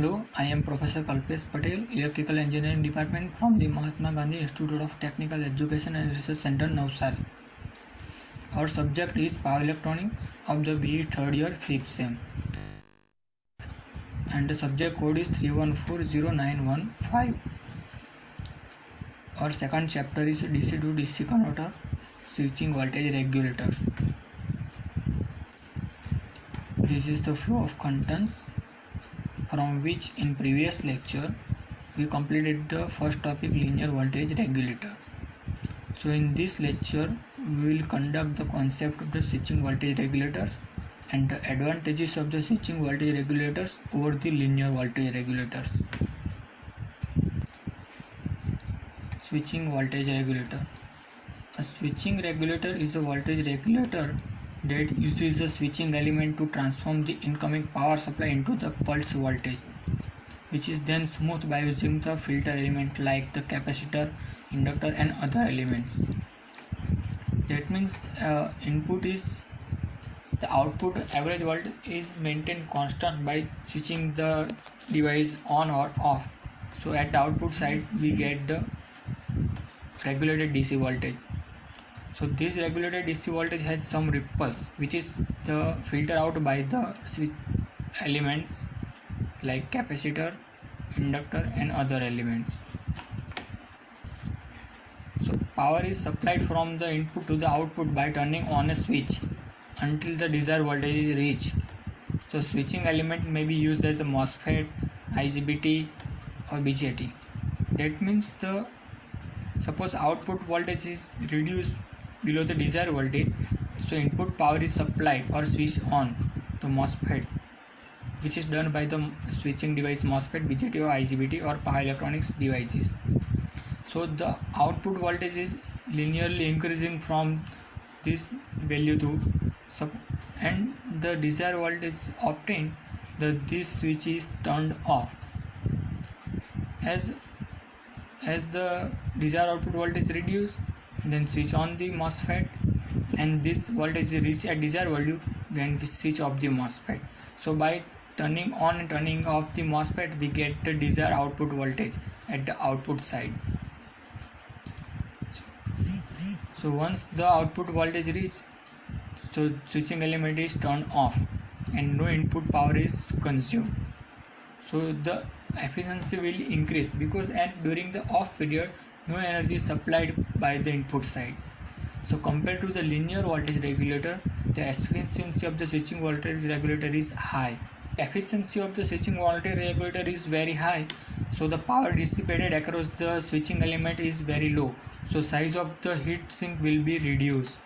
Hello I am professor Kalpesh Patel electrical engineering department from the Mahatma Gandhi institute of technical education and research centre Navsari और subject is power electronics of the B third year fifth sem and the subject code is three one four zero nine one five और second chapter is D C to D C converter switching voltage regulator this is the flow of contents from which in previous lecture we completed the first topic linear voltage regulator. So in this lecture we will conduct the concept of the switching voltage regulators and the advantages of the switching voltage regulators over the linear voltage regulators. Switching voltage regulator. A switching regulator is a voltage regulator that uses the switching element to transform the incoming power supply into the pulse voltage which is then smoothed by using the filter element like the capacitor inductor and other elements. That means uh, input is the output average voltage is maintained constant by switching the device on or off. So at the output side we get the regulated dc voltage so this regulated DC voltage has some ripples which is the filter out by the switch elements like capacitor, inductor and other elements. So power is supplied from the input to the output by turning on a switch until the desired voltage is reached. So switching element may be used as a MOSFET, IGBT or BJT. That means the suppose output voltage is reduced below the desired voltage so input power is supplied or switched on to MOSFET which is done by the switching device MOSFET, BJT or IGBT or power electronics devices. So the output voltage is linearly increasing from this value to sub and the desired voltage obtained the this switch is turned off as as the desired output voltage reduce then switch on the MOSFET and this voltage is a desired value when we switch off the MOSFET. So by turning on and turning off the MOSFET we get the desired output voltage at the output side. So once the output voltage reach so switching element is turned off and no input power is consumed. So the efficiency will increase because and during the off period no energy is supplied by the input side. So compared to the linear voltage regulator, the efficiency of the switching voltage regulator is high. Efficiency of the switching voltage regulator is very high, so the power dissipated across the switching element is very low. So size of the heat sink will be reduced.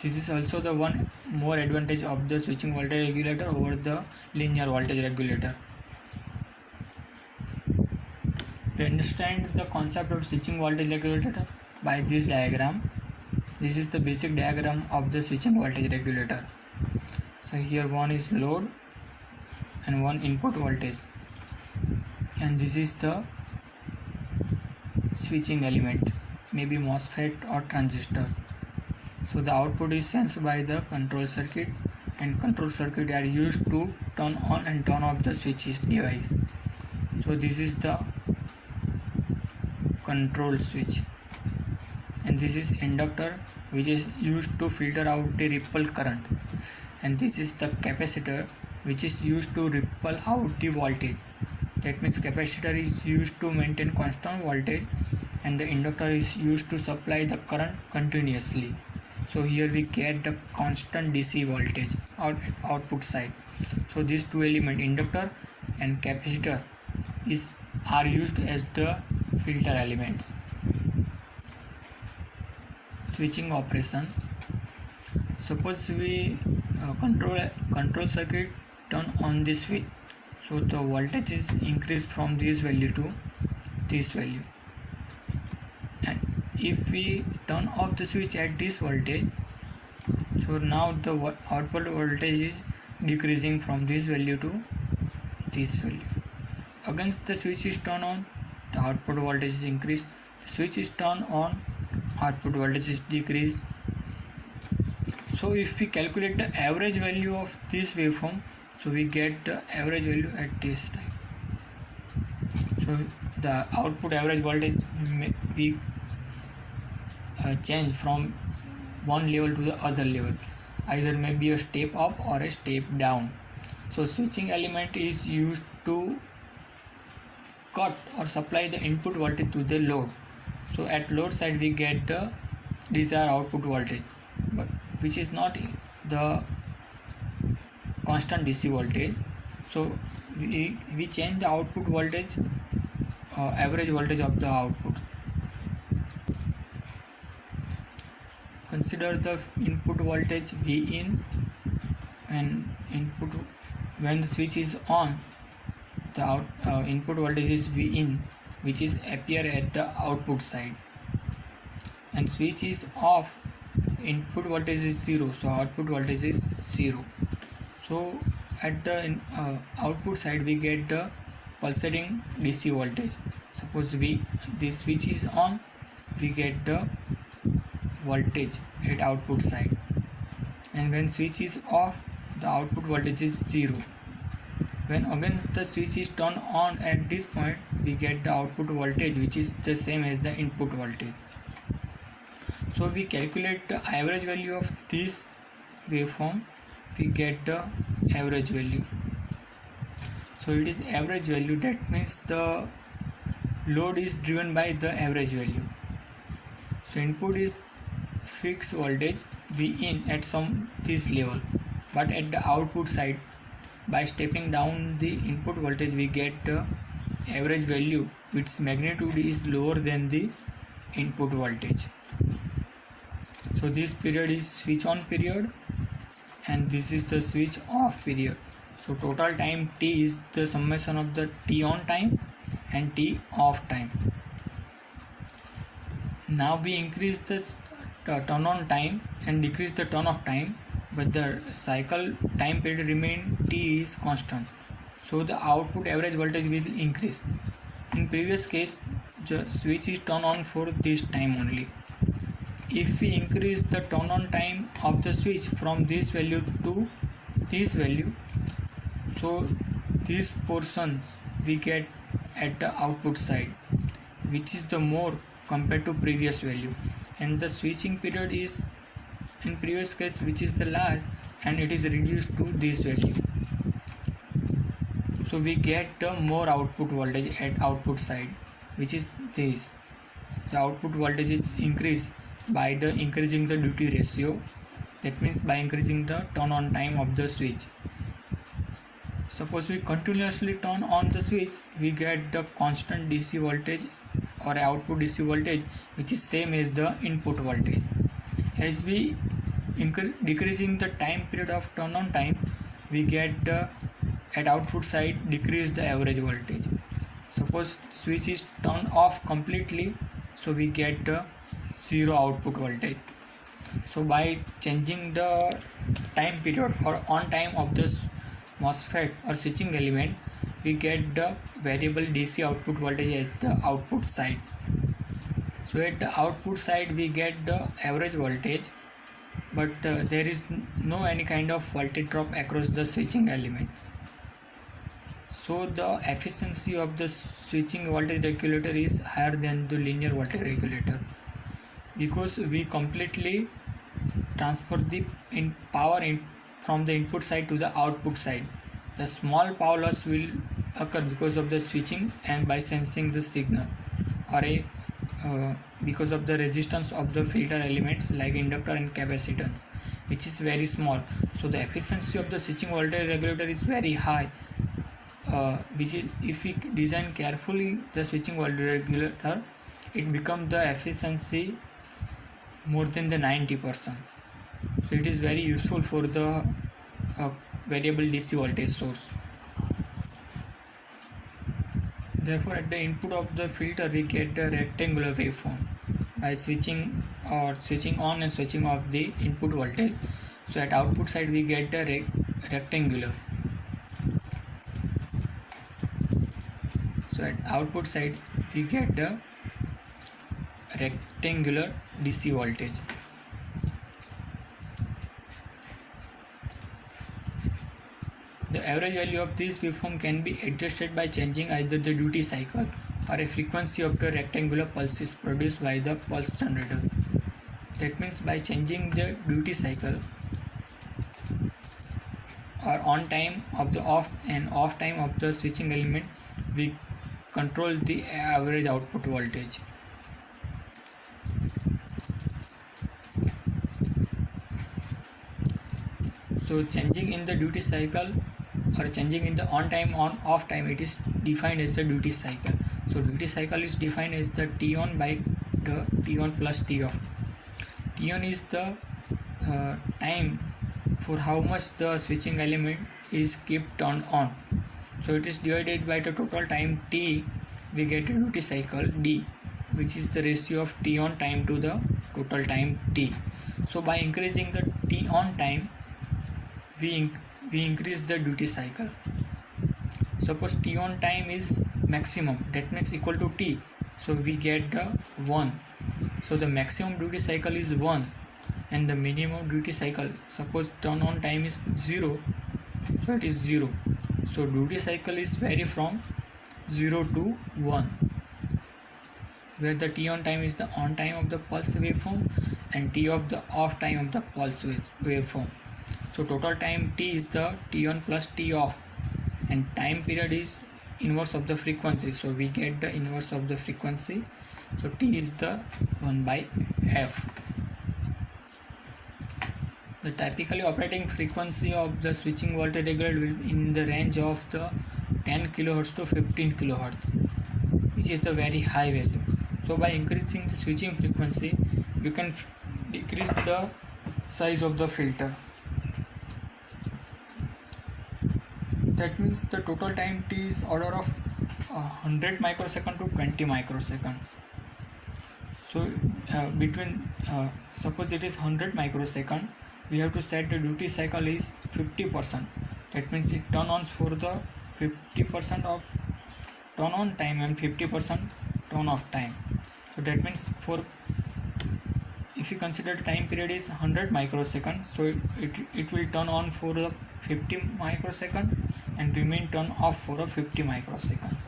This is also the one more advantage of the switching voltage regulator over the linear voltage regulator. We understand the concept of switching voltage regulator by this diagram. This is the basic diagram of the switching voltage regulator. So here one is load and one input voltage and this is the switching elements maybe MOSFET or transistor So the output is sensed by the control circuit and control circuit are used to turn on and turn off the switches device. So this is the control switch. And this is inductor which is used to filter out the ripple current. And this is the capacitor which is used to ripple out the voltage. That means capacitor is used to maintain constant voltage and the inductor is used to supply the current continuously. So here we get the constant dc voltage out output side. So these two element inductor and capacitor is are used as the filter elements. Switching operations. Suppose we uh, control control circuit turn on this switch. So the voltage is increased from this value to this value. And if we turn off the switch at this voltage so now the output voltage is decreasing from this value to this value. Against the switch is turned on the output voltage is increased. The switch is turned on output voltage is decreased. So if we calculate the average value of this waveform so we get the average value at this time. So the output average voltage may be uh, change from one level to the other level. Either may be a step up or a step down. So switching element is used to cut or supply the input voltage to the load. So at load side we get the desired output voltage but which is not the constant DC voltage. So we, we change the output voltage uh, average voltage of the output. Consider the input voltage V in and input when the switch is on the out, uh, input voltage is V in which is appear at the output side. And switch is off input voltage is 0 so output voltage is 0 so at the uh, output side we get the pulsating DC voltage. Suppose we this switch is on we get the voltage at output side. And when switch is off the output voltage is 0 when again the switch is turned on at this point we get the output voltage which is the same as the input voltage. So we calculate the average value of this waveform we get the average value. So it is average value that means the load is driven by the average value. So input is fixed voltage V in at some this level but at the output side by stepping down the input voltage we get the average value. Which magnitude is lower than the input voltage. So this period is switch on period and this is the switch off period. So total time t is the summation of the t on time and t off time. Now we increase the uh, turn on time and decrease the turn off time but the cycle time period remain t is constant. So the output average voltage will increase. In previous case the switch is turned on for this time only. If we increase the turn on time of the switch from this value to this value so these portions we get at the output side which is the more compared to previous value. And the switching period is in previous case which is the large and it is reduced to this value. So we get the more output voltage at output side which is this. The output voltage is increased by the increasing the duty ratio. That means by increasing the turn on time of the switch. Suppose we continuously turn on the switch we get the constant dc voltage or output DC voltage which is same as the input voltage. As we decreasing the time period of turn on time we get the at output side decrease the average voltage. Suppose switch is turned off completely so we get the zero output voltage. So by changing the time period or on time of this MOSFET or switching element we get the variable DC output voltage at the output side so at the output side we get the average voltage but uh, there is no any kind of voltage drop across the switching elements. So the efficiency of the switching voltage regulator is higher than the linear voltage regulator because we completely transfer the in power in from the input side to the output side. The small power loss will occur because of the switching and by sensing the signal or a uh, because of the resistance of the filter elements like inductor and capacitance which is very small so the efficiency of the switching voltage regulator is very high uh, which is if we design carefully the switching voltage regulator it becomes the efficiency more than the 90 percent so it is very useful for the uh, variable DC voltage source. Therefore, at the input of the filter, we get the rectangular waveform by switching or switching on and switching off the input voltage. So, at output side, we get the re rectangular. So, at output side, we get the rectangular DC voltage. The average value of this waveform can be adjusted by changing either the duty cycle or a frequency of the rectangular pulses produced by the pulse generator. That means by changing the duty cycle or on time of the off and off time of the switching element we control the average output voltage. So changing in the duty cycle or changing in the on time on off time it is defined as the duty cycle. So duty cycle is defined as the T on by the T on plus T off. T on is the uh, time for how much the switching element is kept on on. So it is divided by the total time T we get a duty cycle D which is the ratio of T on time to the total time T. So by increasing the T on time we, we increase the duty cycle. Suppose t on time is maximum that means equal to t. So we get the 1 so the maximum duty cycle is 1 and the minimum duty cycle suppose turn on time is 0 so it is 0 so duty cycle is vary from 0 to 1 where the t on time is the on time of the pulse waveform and t of the off time of the pulse waveform so total time t is the t on plus t off. And time period is inverse of the frequency. So we get the inverse of the frequency. So t is the 1 by f. The typically operating frequency of the switching voltage regulator will be in the range of the 10 kilohertz to 15 kilohertz which is the very high value. So by increasing the switching frequency you can decrease the size of the filter that means the total time t is order of uh, 100 microsecond to 20 microseconds. So uh, between uh, suppose it is 100 microsecond we have to set the duty cycle is 50 percent. That means it turn on for the 50 percent of turn on time and 50 percent turn off time. So that means for if you consider time period is 100 microseconds so it, it, it will turn on for the 50 microsecond and remain turn off for a 50 microseconds.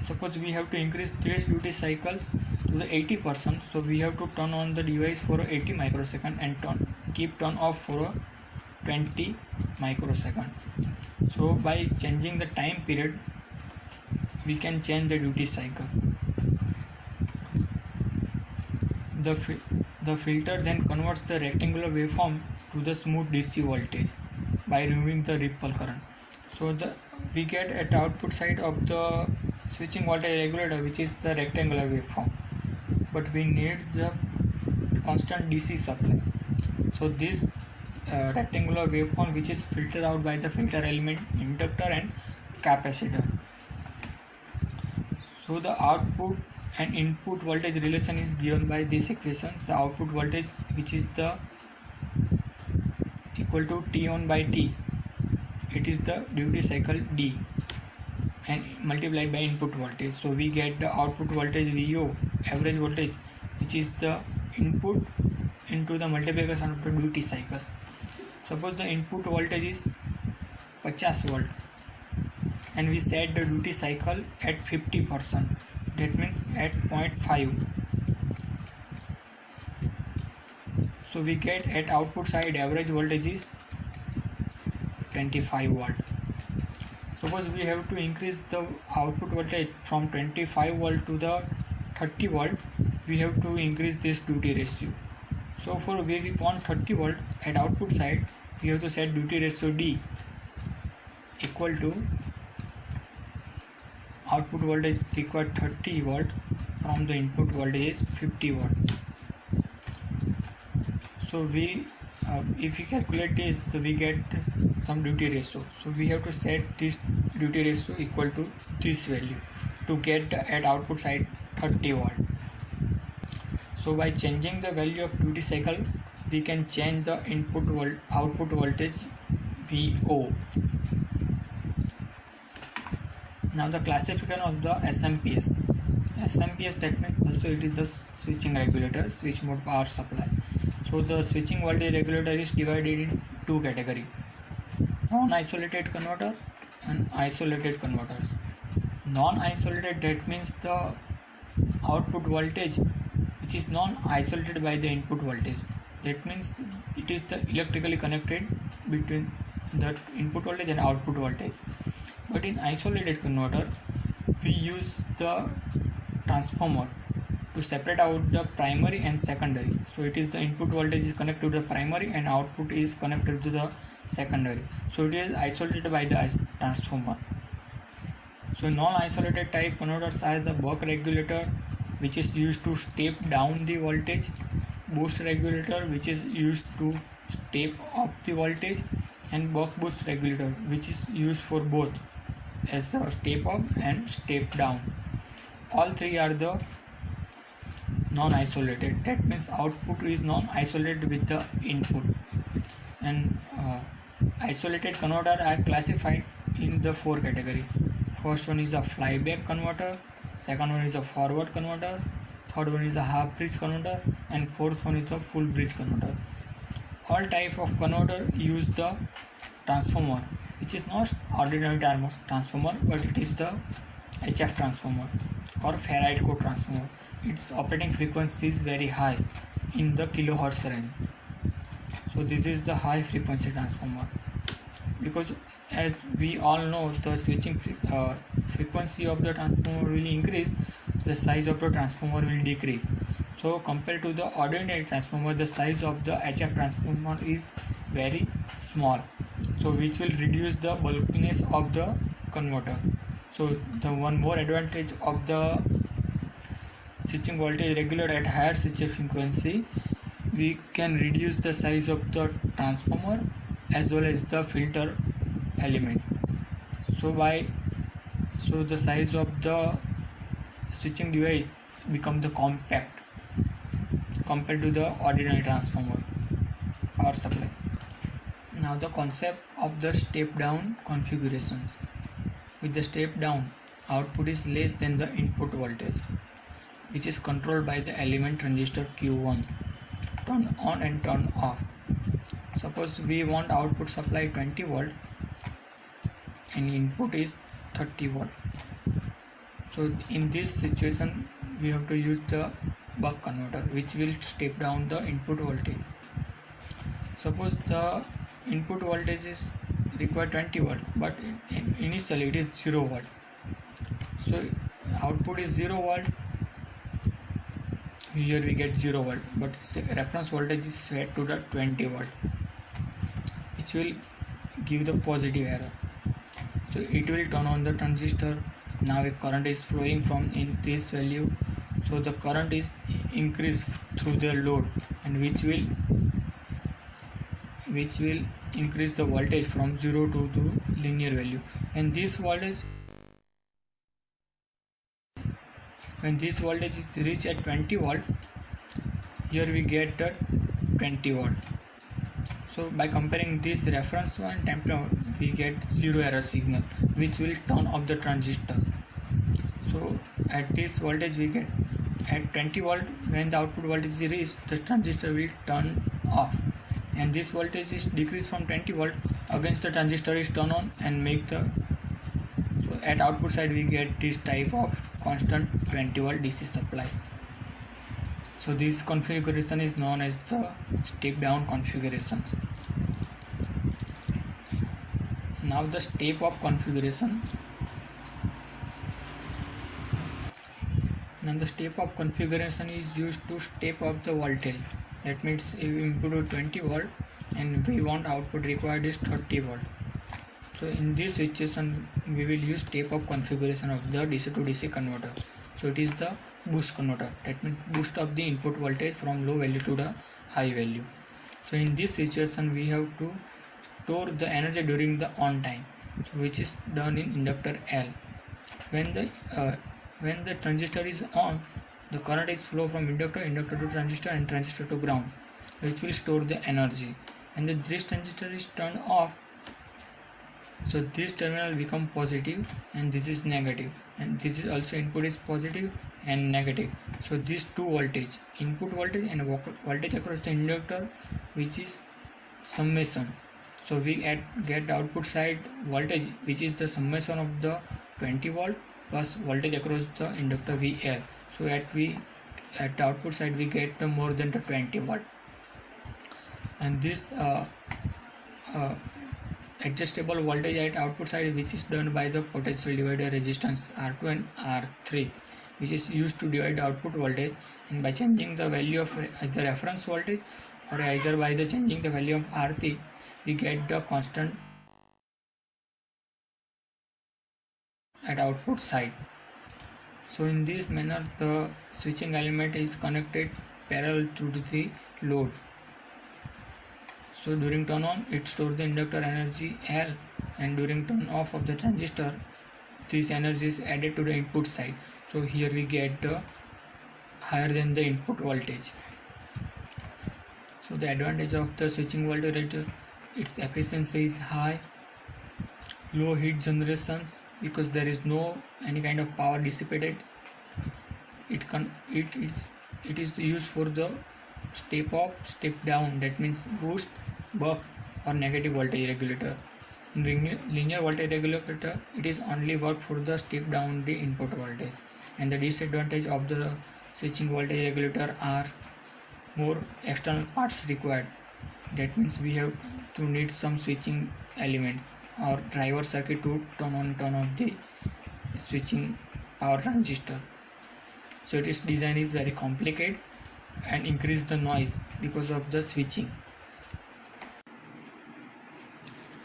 Suppose we have to increase this duty cycles to the 80 percent so we have to turn on the device for 80 microsecond and turn keep turn off for a 20 microsecond. So by changing the time period we can change the duty cycle. The, the filter then converts the rectangular waveform to the smooth DC voltage by removing the ripple current so the we get at output side of the switching voltage regulator which is the rectangular waveform. But we need the constant DC supply. So this uh, rectangular waveform which is filtered out by the filter element inductor and capacitor. So the output and input voltage relation is given by these equations. The output voltage which is the equal to t on by t it is the duty cycle d and multiplied by input voltage. So we get the output voltage vo average voltage which is the input into the multiplication of the duty cycle. Suppose the input voltage is 50 volt and we set the duty cycle at 50 percent. That means at 0.5 so we get at output side average voltage is 25 volt. Suppose we have to increase the output voltage from 25 volt to the 30 volt we have to increase this duty ratio. So for we want 30 volt at output side we have to set duty ratio D equal to output voltage required 30 volt from the input voltage is 50 volt. So we uh, if we calculate this we get some duty ratio. So we have to set this duty ratio equal to this value to get at output side 30 watt so by changing the value of duty cycle we can change the input volt output voltage VO now the classification of the SMPS SMPS that means also it is the switching regulator switch mode power supply so the switching voltage regulator is divided in two category. Non-isolated converter and isolated converters. Non-isolated that means the output voltage which is non-isolated by the input voltage. That means it is the electrically connected between the input voltage and output voltage. But in isolated converter we use the transformer to separate out the primary and secondary. So it is the input voltage is connected to the primary and output is connected to the secondary. So it is isolated by the transformer. So non-isolated type converters are the buck regulator which is used to step down the voltage boost regulator which is used to step up the voltage and buck boost regulator which is used for both as the step up and step down. All three are the non-isolated. That means output is non-isolated with the input. And uh, isolated converter are classified in the four category. First one is a flyback converter second one is a forward converter third one is a half bridge converter and fourth one is a full bridge converter. All type of converter use the transformer which is not ordinary transformer but it is the HF transformer or ferrite core transformer its operating frequency is very high in the kilohertz range. So this is the high frequency transformer. Because as we all know the switching uh, frequency of the transformer will increase the size of the transformer will decrease. So compared to the ordinary transformer the size of the HF transformer is very small. So which will reduce the bulkiness of the converter. So the one more advantage of the switching voltage regulator at higher switching frequency we can reduce the size of the transformer as well as the filter element. So by so the size of the switching device become the compact compared to the ordinary transformer power supply. Now the concept of the step down configurations. With the step down output is less than the input voltage which is controlled by the element transistor Q1 turn on and turn off. Suppose we want output supply 20 volt and input is 30 volt. So in this situation we have to use the buck converter which will step down the input voltage. Suppose the input voltage is required 20 volt but in initially it is 0 volt. So output is 0 volt here we get 0 volt but reference voltage is set to the 20 volt which will give the positive error. So it will turn on the transistor. Now a current is flowing from in this value. So the current is increased through the load and which will which will increase the voltage from 0 to the linear value. And this voltage when this voltage is reached at 20 volt here we get the 20 volt. So by comparing this reference one template we get zero error signal which will turn off the transistor. So at this voltage we get at 20 volt when the output voltage is reached the transistor will turn off. And this voltage is decreased from 20 volt against the transistor is turn on and make the so at output side we get this type of constant 20 volt DC supply. So this configuration is known as the step down configurations. Now the step up configuration. Now the step up configuration is used to step up the voltage. That means if we input 20 volt and we want output required is 30 volt so in this situation we will use step up configuration of the DC to DC converter. So it is the boost converter. That means boost up the input voltage from low value to the high value. So in this situation we have to store the energy during the on time which is done in inductor L. When the uh, when the transistor is on the current is flow from inductor inductor to transistor and transistor to ground which will store the energy. And the, this transistor is turned off so this terminal become positive and this is negative. And this is also input is positive and negative. So these two voltage input voltage and voltage across the inductor which is summation. So we at, get output side voltage which is the summation of the 20 volt plus voltage across the inductor VL so at we at the output side we get the more than the 20 volt. And this uh, uh, adjustable voltage at output side which is done by the potential divider resistance R2 and R3 which is used to divide output voltage. And by changing the value of the reference voltage or either by the changing the value of R3 we get the constant at output side. So in this manner the switching element is connected parallel to the load so during turn on it stores the inductor energy L and during turn off of the transistor this energy is added to the input side. So here we get the higher than the input voltage. So the advantage of the switching voltage regulator its efficiency is high low heat generations because there is no any kind of power dissipated. It can it is it is used for the step up step down that means boost buck or negative voltage regulator. In linear voltage regulator it is only work for the step down the input voltage. And the disadvantage of the switching voltage regulator are more external parts required. That means we have to need some switching elements or driver circuit to turn on turn off the switching power transistor. So its design is very complicated and increase the noise because of the switching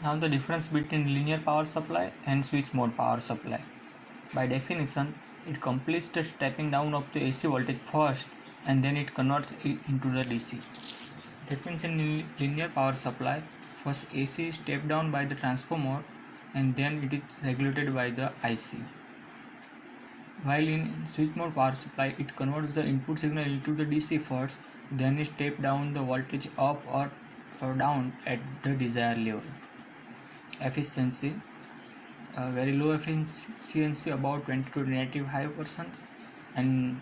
now the difference between linear power supply and switch mode power supply by definition it completes the stepping down of the AC voltage first and then it converts it into the DC means in linear power supply First AC is stepped down by the transformer and then it is regulated by the IC. While in switch mode power supply, it converts the input signal into the DC first, then it step down the voltage up or, or down at the desired level. Efficiency. Uh, very low efficiency about 20 to negative 5 percent. And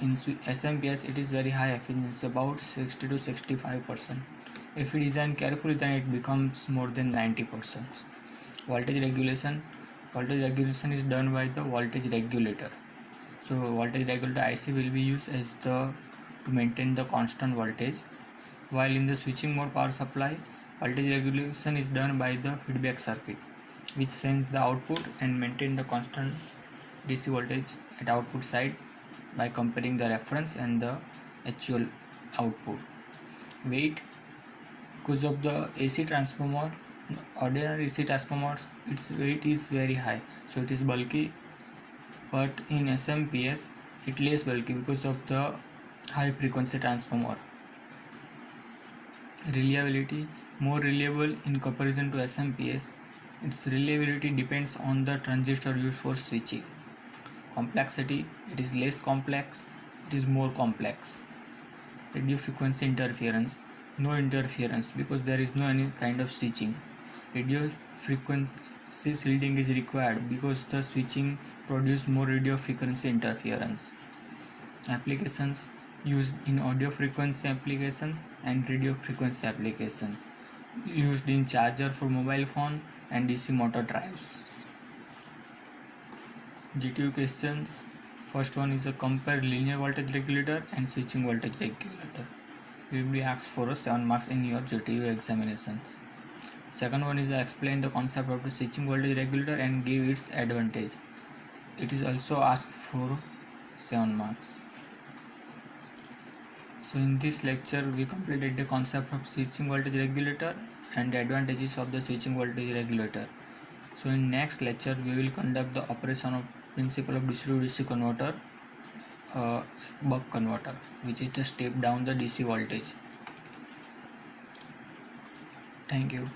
in SMPS it is very high efficiency about 60 to 65 percent. If we design carefully then it becomes more than 90% voltage regulation voltage regulation is done by the voltage regulator. So voltage regulator IC will be used as the to maintain the constant voltage. While in the switching mode power supply voltage regulation is done by the feedback circuit which sends the output and maintain the constant DC voltage at output side by comparing the reference and the actual output. Weight because of the AC transformer ordinary AC transformers its weight is very high. So it is bulky but in SMPS it less bulky because of the high frequency transformer. Reliability more reliable in comparison to SMPS its reliability depends on the transistor used for switching. Complexity it is less complex it is more complex. Radio frequency interference no interference because there is no any kind of switching. Radio frequency shielding is required because the switching produce more radio frequency interference. Applications used in audio frequency applications and radio frequency applications used in charger for mobile phone and DC motor drives GTU questions first one is a compare linear voltage regulator and switching voltage regulator will be asked for 7 marks in your GTU examinations. Second one is explain the concept of the switching voltage regulator and give its advantage. It is also asked for 7 marks. So in this lecture we completed the concept of switching voltage regulator and the advantages of the switching voltage regulator. So in next lecture we will conduct the operation of principle of DC to DC converter uh, buck converter which is to step down the DC voltage thank you